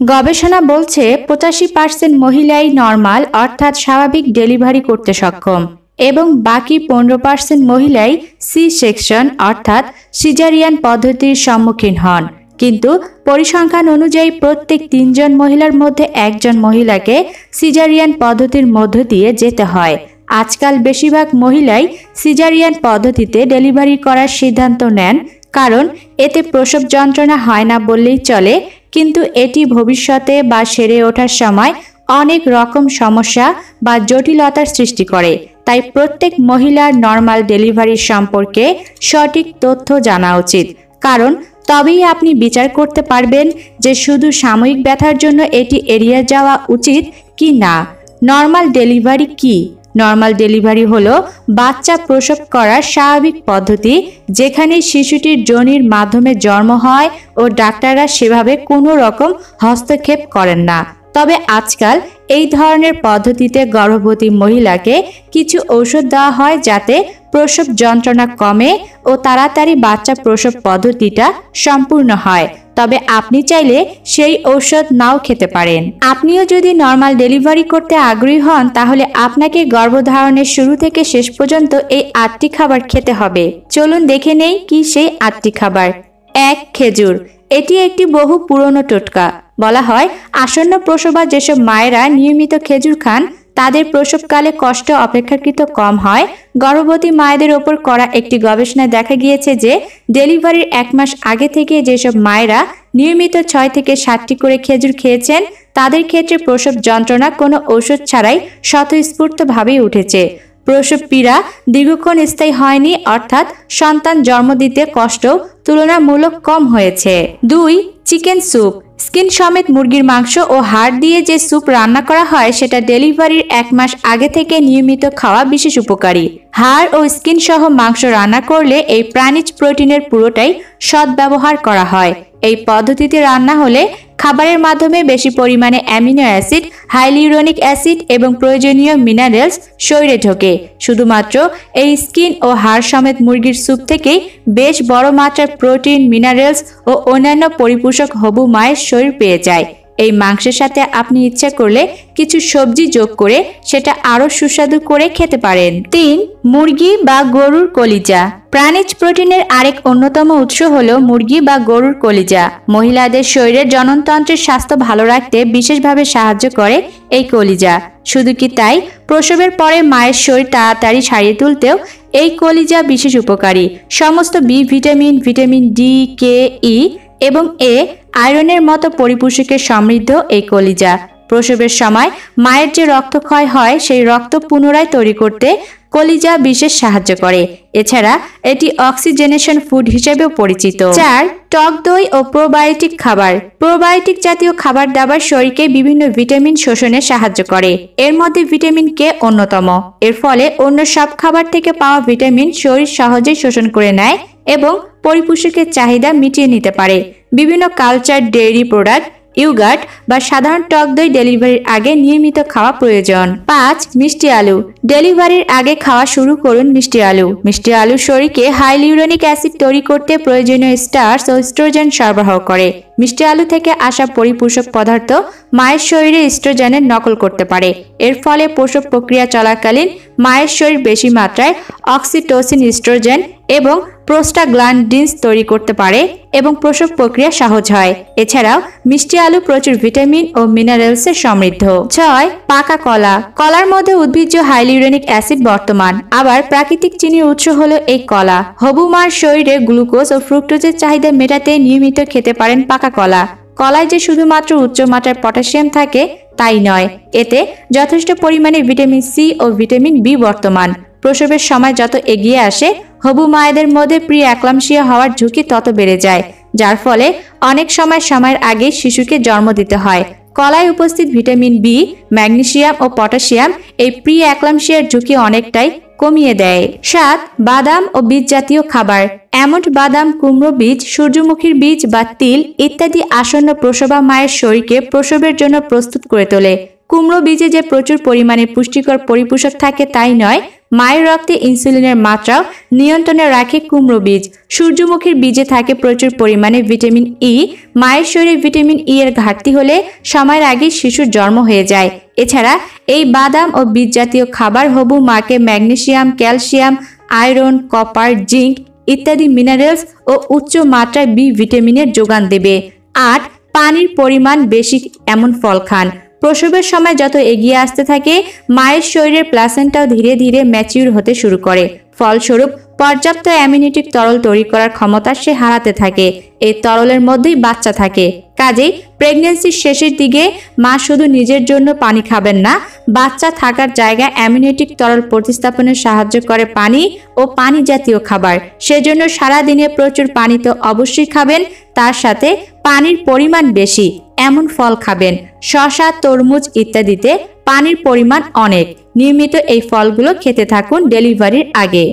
গবেষণা বলছে পঁচাশি পার্সেন্ট মহিলাই নর্মাল, অর্থাৎ স্বাভাবিক ডেলিভারি করতে সক্ষম। এবং বাকি পনেরো পার্সেন্ট মহিলাই সি সেকশন অর্থাৎ সিজারিয়ান পদ্ধতির সম্মুখীন হন। কিন্তু পরিসংখ্যান অনুযায়ী প্রত্যেক তিনজন মহিলার মধ্যে একজন মহিলাকে সিজারিয়ান পদ্ধতির মধ্য দিয়ে যেতে হয়। আজকাল বেশিরভাগ মহিলাই সিজারিয়ান পদ্ধতিতে ডেলিভারি করার সিদ্ধান্ত নেন, কারণ এতে প্রসব যন্ত্রণা হয় না বললেই চলে কিন্তু এটি ভবিষ্যতে বা সেরে ওঠার সময় অনেক রকম সমস্যা বা জটিলতার সৃষ্টি করে। তাই প্রত্যেক মহিলার নর্মাল ডেলিভারি সম্পর্কে সঠিক তথ্য জানা উচিত। কারণ তবেই আপনি বিচার করতে পারবেন যে শুধু সাময়িক ব্যথার জন্য এটি এড়িয়ে যাওয়া উচিত কি না। নর্মাল ডেলিভারি কি? নর্মাল ডেলিভারি হলো বাচ্চা প্রসব করার স্বাভাবিক পদ্ধতি, যেখানে শিশুটির জনির মাধ্যমে জন্ম হয় ও ডাক্তাররা সেভাবে কোনো রকম হস্তক্ষেপ করেন না। তবে আজকাল এই ধরনের পদ্ধতিতে গর্ভবতী মহিলাকে কিছু ঔষধ দেওয়া হয় যাতে প্রসব যন্ত্রণা কমে ও তাড়াতাড়ি বাচ্চা প্রসব পদ্ধতিটা সম্পূর্ণ হয়। তবে আপনি চাইলে সেই ঔষধ নাও খেতে পারেন। আপনিও যদি নর্মাল ডেলিভারি করতে আগ্রহী হন, তাহলে আপনাকে গর্ভধারণের শুরু থেকে শেষ পর্যন্ত এই আটটি খাবার খেতে হবে। চলুন দেখে নেই কি সেই আটটি খাবার। এক, খেজুর। এটি একটি বহু পুরনো টোটকা। বলা হয়, আসন্ন প্রসবা যেসব মায়েরা নিয়মিত খেজুর খান তাদের প্রসবকালে কষ্ট অপেক্ষাকৃত কম হয়। গর্ভবতী মায়েদের ওপর করা একটি গবেষণায় দেখা গিয়েছে যে, ডেলিভারির এক মাস আগে থেকে যেসব মায়েরা নিয়মিত ছয় থেকে সাতটি করে খেজুর খেয়েছেন, তাদের ক্ষেত্রে প্রসব যন্ত্রণা কোনো ওষুধ ছাড়াই স্বতঃস্ফূর্তভাবেই উঠেছে। প্রসব পীড়া দীর্ঘক্ষণ স্থায়ী হয়নি, অর্থাৎ সন্তান জন্ম দিতে কষ্ট তুলনামূলক কম হয়েছে। দুই, চিকেন স্যুপ। স্কিন সমেত মুরগির মাংস ও হাড় দিয়ে যে স্যুপ রান্না করা হয়, সেটা ডেলিভারির এক মাস আগে থেকে নিয়মিত খাওয়া বিশেষ উপকারী। হাড় ও স্কিন সহ মাংস রান্না করলে এই প্রাণীজ প্রোটিনের পুরোটাই সদ্ব্যবহার করা হয়। এই পদ্ধতিতে রান্না হলে খাবারের মাধ্যমে বেশি পরিমাণে অ্যামিনো অ্যাসিড, হাইলিউরোনিক অ্যাসিড এবং প্রয়োজনীয় মিনারেলস শরীরে ঢোকে। শুধুমাত্র এই স্কিন ও হাড় সমেত মুরগির স্যুপ থেকেই বেশ বড় মাত্রার প্রোটিন, মিনারেলস ও অন্যান্য পরিপোষক হবু মায়ের শরীর পেয়ে যায়। এই মাংসের সাথে আপনি ইচ্ছা করলে কিছু সবজি যোগ করে সেটা আরও সুস্বাদু করে খেতে পারেন। তিন, মুরগি বা গরুর কলিজা। প্রাণীজ প্রোটিনের আরেক অন্যতম উৎস হলো মুরগি বা গরুর কলিজা। মহিলাদের শরীরের জননতন্ত্রের স্বাস্থ্য ভালো রাখতে বিশেষভাবে সাহায্য করে এই কলিজা। শুধু কি তাই? প্রসবের পরে মায়ের শরীর তাড়াতাড়ি সারিয়ে তুলতেও এই কলিজা বিশেষ উপকারী। সমস্ত B vitamin vitamin D, K, E এবং এ আয়রনের মতো পরিপোষকের সমৃদ্ধ এই কলিজা। প্রসবের সময় মায়ের যে রক্তক্ষয় হয়, সেই রক্ত পুনরায় তৈরি করতে কলিজা বিশেষ সাহায্য করে। এছাড়া এটি অক্সিজেনেশন ফুড হিসেবেও পরিচিত। চার, টক দই ও প্রোবায়োটিক খাবার। প্রোবায়োটিক জাতীয় খাবার দাবার শরীরকে বিভিন্ন ভিটামিন শোষণে সাহায্য করে। এর মধ্যে ভিটামিন কে অন্যতম। এর ফলে অন্য সব খাবার থেকে পাওয়া ভিটামিন শরীর সহজেই শোষণ করে নেয় এবং পরিপোষকের চাহিদা মিটিয়ে নিতে পারে। বিভিন্ন কালচার ডেয়ারি প্রোডাক্ট ইউগাট বা সাধারণ টক দই ডেলিভারির আগে নিয়মিত খাওয়া প্রয়োজন। পাঁচ, মিষ্টি আলু। ডেলিভারির আগে খাওয়া শুরু করুন মিষ্টি আলু। মিষ্টি আলু শরীরকে হাইলিউরনিক অ্যাসিড তৈরি করতে প্রয়োজনীয় স্টার্স ও স্ট্রোজেন সরবরাহ করে। মিষ্টি আলু থেকে আসা পরিপোষক পদার্থ মায়ের শরীরে স্ট্রোজেনের নকল করতে পারে। এর ফলে পোষক প্রক্রিয়া চলাকালীন মায়ের শরীর বেশি মাত্রায় অক্সিটোসিন স্ট্রোজেন এবং প্রোস্টাগ্লান্ডিন্স তৈরি করতে পারে এবং প্রসব প্রক্রিয়া সহজ হয়। এছাড়াও মিষ্টি আলু প্রচুর ভিটামিন ও মিনারেলসে সমৃদ্ধ। ছয়, পাকা কলা। কলার মধ্যে উদ্ভিজ্জ হাইলিউরেনিক অ্যাসিড বর্তমান। আবার প্রাকৃতিক চিনির উৎস হলো এই কলা। হবু মার শরীরে গ্লুকোজ ও ফ্রুক্টোজের চাহিদা মেটাতে নিয়মিত খেতে পারেন পাকা কলা। কলায় যে শুধুমাত্র উচ্চ মাত্রার পটাশিয়াম থাকে, তাই নয়। এতে যথেষ্ট পরিমাণে ভিটামিন সি ও ভিটামিন বি বর্তমান। প্রসবের সময় যত এগিয়ে আসে, হবু মায়েদের মধ্যে প্রি অ্যাক্লামশিয়া হওয়ার ঝুঁকি তত বেড়ে যায়, যার ফলে অনেক সময় সময়ের আগে শিশুকে জন্ম দিতে হয়। কলায় উপস্থিত ভিটামিন বি ম্যাগনেশিয়াম ও পটাশিয়াম এই প্রি অ্যাক্লামশিয়ার ঝুঁকি অনেকটাই কমিয়ে দেয়। সাত, বাদাম ও বীজ জাতীয় খাবার। এমন বাদাম, কুমড়ো বীজ, সূর্যমুখীর বীজ বা তিল ইত্যাদি আসন্ন প্রসবা মায়ের শরীরকে প্রসবের জন্য প্রস্তুত করে তোলে। কুমড়ো বীজে যে প্রচুর পরিমাণে পুষ্টিকর পরিপোষক থাকে তাই নয়, মায়ের রক্তে ইনসুলিনের মাত্রাও নিয়ন্ত্রণে রাখে কুমড়ো বীজ। সূর্যমুখীর বীজে থাকে প্রচুর পরিমাণে ভিটামিন ই মায়ের শরীরে ভিটামিন ই এর ঘাটতি হলে সময়ের আগে শিশুর জন্ম হয়ে যায়। এছাড়া এই বাদাম ও বীজ জাতীয় খাবার হবু মাকে magnesium, calcium, iron, copper, zinc ইত্যাদি মিনারেলস ও উচ্চ মাত্রায় বি ভিটামিনের যোগান দেবে। আট, পানির পরিমাণ বেশি এমন ফল খান। প্রসবের সময় যত এগিয়ে আসতে থাকে, মায়ের শরীরের প্লাসেন্টাও ধীরে ধীরে ম্যাচিউর হতে শুরু করে। ফলস্বরূপ, পর্যাপ্ত অ্যামিনিটিক তরল তৈরি করার ক্ষমতা সে হারাতে থাকে। এই তরলের মধ্যেই বাচ্চা থাকে। কাজেই প্রেগনেন্সির শেষের দিকে মা শুধু নিজের জন্য পানি খাবেন না, বাচ্চা থাকার জায়গায় অ্যামিনিটিক তরল প্রতিস্থাপনে সাহায্য করে পানি ও পানি জাতীয় খাবার। সেজন্য সারাদিনে প্রচুর পানি তো অবশ্যই খাবেন, তার সাথে পানির পরিমাণ বেশি। এমন ফল খাবেন শশা তরমুজ ইত্যাদিতে পানির পরিমাণ অনেক। নিয়মিত এই ফলগুলো খেতে থাকুন ডেলিভারির আগে।